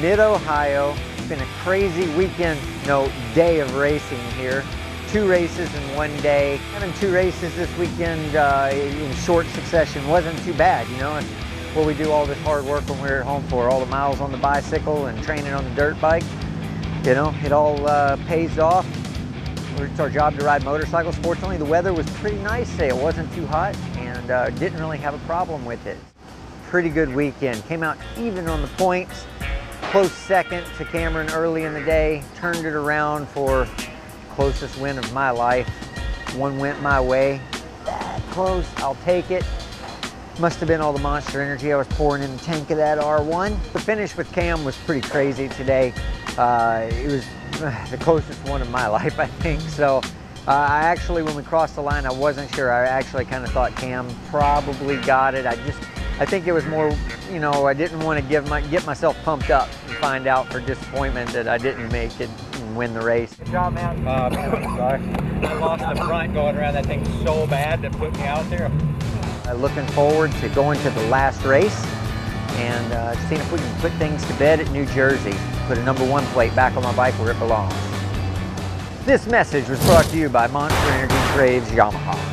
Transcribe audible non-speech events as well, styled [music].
mid-Ohio. It's been a crazy weekend, no, day of racing here. Two races in one day. Having two races this weekend uh, in short succession wasn't too bad, you know. It's what we do all this hard work when we're at home for, all the miles on the bicycle and training on the dirt bike. You know, it all uh, pays off. It's our job to ride motorcycles. Fortunately, the weather was pretty nice today. It wasn't too hot and uh, didn't really have a problem with it. Pretty good weekend. Came out even on the points. Close second to Cameron early in the day. Turned it around for closest win of my life. One went my way. That close, I'll take it. Must have been all the monster energy I was pouring in the tank of that R1. The finish with Cam was pretty crazy today. Uh, it was [sighs] the closest one of my life, [laughs] I think. So uh, I actually, when we crossed the line, I wasn't sure. I actually kind of thought Cam probably got it. I just, I think it was more, you know, I didn't want to give my, get myself pumped up and find out for disappointment that I didn't make it and win the race. Good job, man. Uh, sorry. I lost the front going around that thing so bad that put me out there. Uh, looking forward to going to the last race and uh, seeing if we can put things to bed at New Jersey. Put a number one plate back on my bike where it belongs. This message was brought to you by Monster Energy Graves Yamaha.